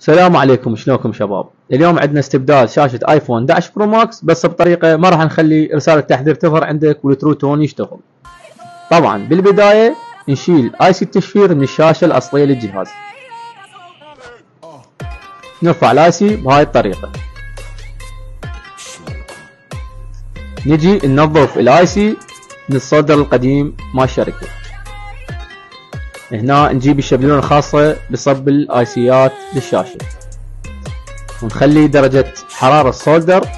السلام عليكم شلونكم شباب؟ اليوم عندنا استبدال شاشة iPhone 11 Pro Max بس بطريقة ما راح نخلي رسالة تحذير تظهر عندك وال True Tone يشتغل. طبعا بالبداية نشيل IC التشفير من الشاشة الأصلية للجهاز. نرفع ال IC بهاي الطريقة. نجي ننظف ال IC من ال solder القديم مال الشركة. هنا نجيب الشبلونة الخاصة بصب ال IC ات للشاشة ونخلي درجة حرارة ال solder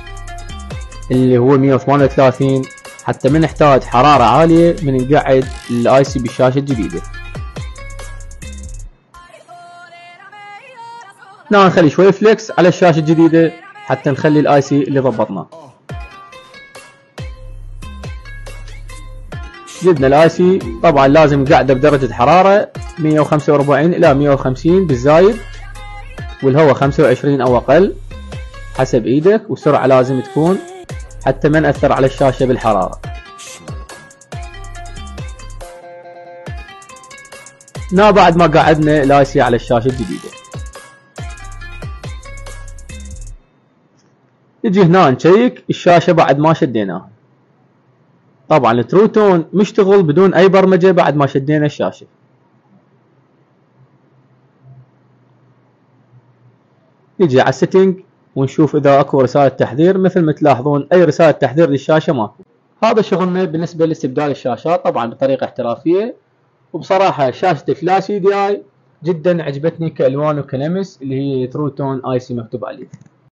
اللي هو 138 حتى من نحتاج حرارة عالية من نقعد ال IC بالشاشة الجديدة. هنا نخلي شوي flux على الشاشة الجديدة حتى نخلي ال IC اللي ضبطناه. جبنا ال IC طبعا لازم قاعدة بدرجة حرارة 145 إلى 150 بالزايد والهواء 25 أو أقل حسب إيدك والسرعه لازم تكون حتى ما نأثر على الشاشة بالحرارة. هنا بعد ما قعدنا ال IC على الشاشة الجديدة. نجي هنا نشيك الشاشة بعد ما شديناها. طبعا ال True Tone مشتغل بدون أي برمجة بعد ما شدينا الشاشة. نجي على ال setting ونشوف إذا أكو رسالة تحذير مثل ما تلاحظون أي رسالة تحذير للشاشة ماكو. هذا شغلنا بالنسبة لاستبدال الشاشات طبعا بطريقة احترافية. وبصراحة شاشة ال FLYCDI جدا عجبتني كألوان وكلمس اللي هي True Tone IC مكتوب عليه